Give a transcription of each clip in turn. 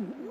Mm-hmm.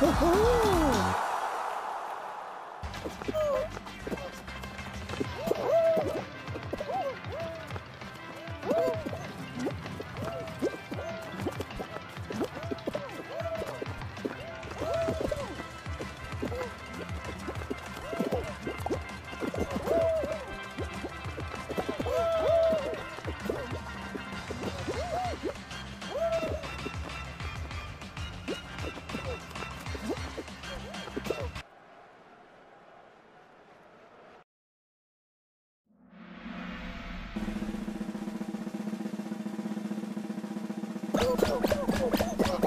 ほほーもう。